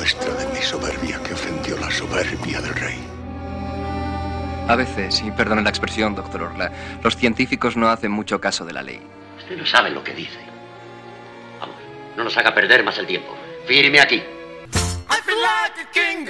muestra de mi soberbia que ofendió la soberbia del rey. A veces, y perdone la expresión, doctor Orla, los científicos no hacen mucho caso de la ley. Usted no sabe lo que dice. Vamos, no nos haga perder más el tiempo. Firme aquí. I feel like a king,